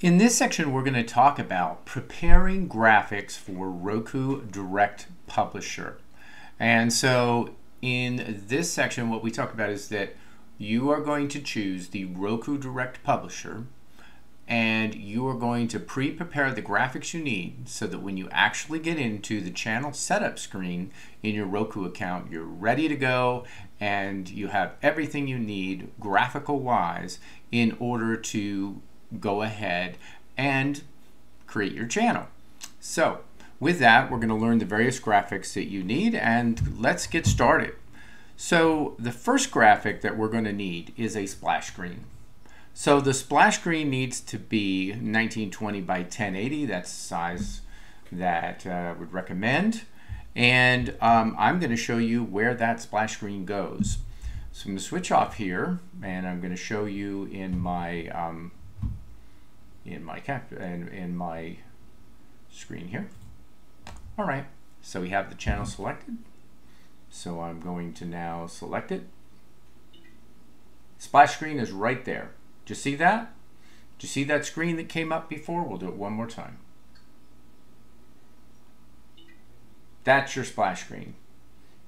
In this section, we're going to talk about preparing graphics for Roku Direct Publisher. And so in this section, what we talk about is that you are going to choose the Roku Direct Publisher and you are going to pre-prepare the graphics you need so that when you actually get into the channel setup screen in your Roku account, you're ready to go and you have everything you need graphical wise in order to go ahead and create your channel. So with that, we're going to learn the various graphics that you need and let's get started. So the first graphic that we're going to need is a splash screen. So the splash screen needs to be 1920 by 1080. That's the size that uh, I would recommend. And um, I'm going to show you where that splash screen goes. So I'm going to switch off here, and I'm going to show you in my um, in my cap in, in my screen here. All right. So we have the channel selected. So I'm going to now select it. Splash screen is right there. Do you see that? Do you see that screen that came up before? We'll do it one more time. That's your splash screen.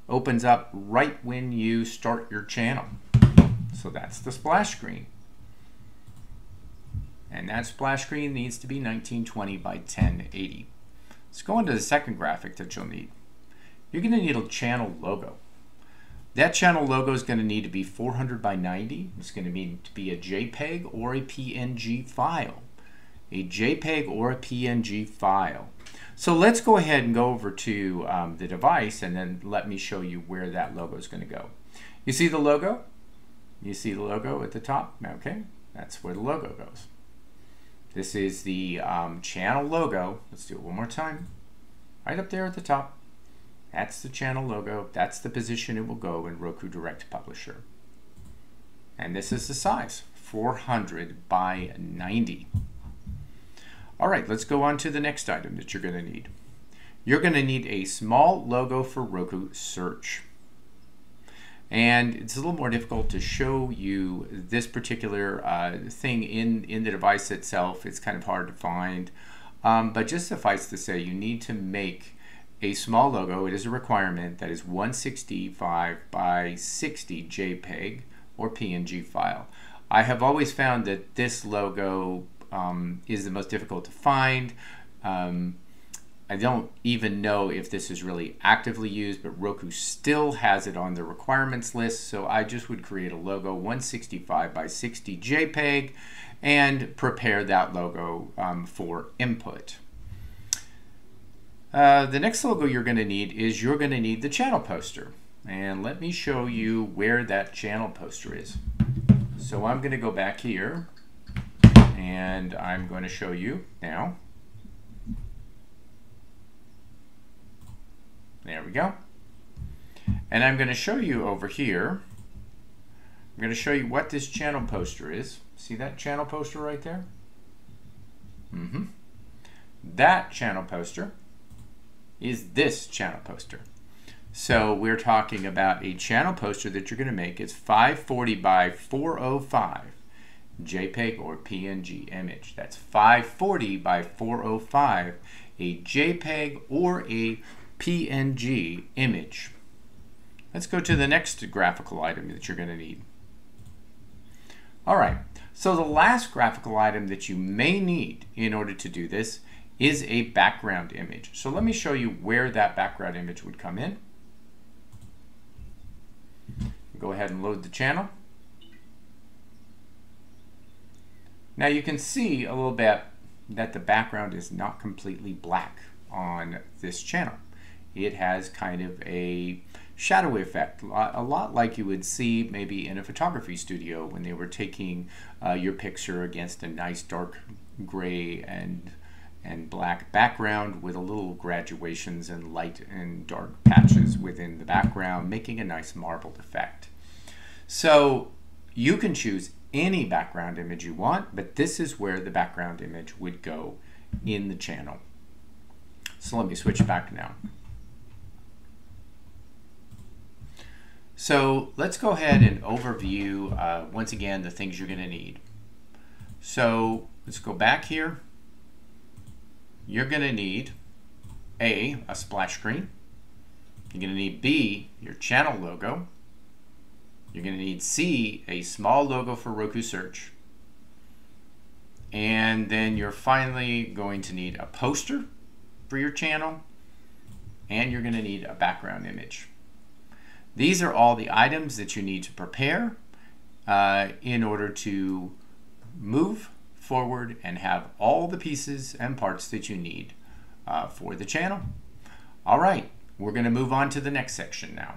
Opens up right when you start your channel. So that's the splash screen. And that splash screen needs to be 1920 by 1080. Let's go into the second graphic that you'll need. You're going to need a channel logo. That channel logo is going to need to be 400 by 90. It's going to need to be a JPEG or a PNG file. A JPEG or a PNG file. So let's go ahead and go over to um, the device and then let me show you where that logo is going to go. You see the logo? You see the logo at the top? Okay, that's where the logo goes. This is the um, channel logo. Let's do it one more time. Right up there at the top. That's the channel logo. That's the position it will go in Roku Direct Publisher. And this is the size, 400 by 90. All right, let's go on to the next item that you're going to need. You're going to need a small logo for Roku Search. And it's a little more difficult to show you this particular uh, thing in, in the device itself. It's kind of hard to find. Um, but just suffice to say, you need to make a small logo, it is a requirement that is 165 by 60 JPEG or PNG file. I have always found that this logo um, is the most difficult to find. Um, I don't even know if this is really actively used, but Roku still has it on the requirements list. So I just would create a logo 165 by 60 JPEG and prepare that logo um, for input. Uh, the next logo you're going to need is you're going to need the channel poster. And let me show you where that channel poster is. So I'm going to go back here and I'm going to show you now. There we go. And I'm going to show you over here. I'm going to show you what this channel poster is. See that channel poster right there? Mm-hmm. That channel poster is this channel poster. So we're talking about a channel poster that you're going to make. It's 540 by 405 JPEG or PNG image. That's 540 by 405 a JPEG or a PNG image. Let's go to the next graphical item that you're going to need. All right, so the last graphical item that you may need in order to do this is a background image. So let me show you where that background image would come in. Go ahead and load the channel. Now you can see a little bit that the background is not completely black on this channel. It has kind of a shadow effect, a lot like you would see maybe in a photography studio when they were taking uh, your picture against a nice dark gray and and black background with a little graduations and light and dark patches within the background, making a nice marbled effect. So you can choose any background image you want, but this is where the background image would go in the channel. So let me switch back now. So let's go ahead and overview uh, once again the things you're going to need. So let's go back here. You're going to need A, a splash screen. You're going to need B, your channel logo. You're going to need C, a small logo for Roku Search. And then you're finally going to need a poster for your channel. And you're going to need a background image. These are all the items that you need to prepare uh, in order to move forward and have all the pieces and parts that you need uh, for the channel. All right, we're going to move on to the next section now.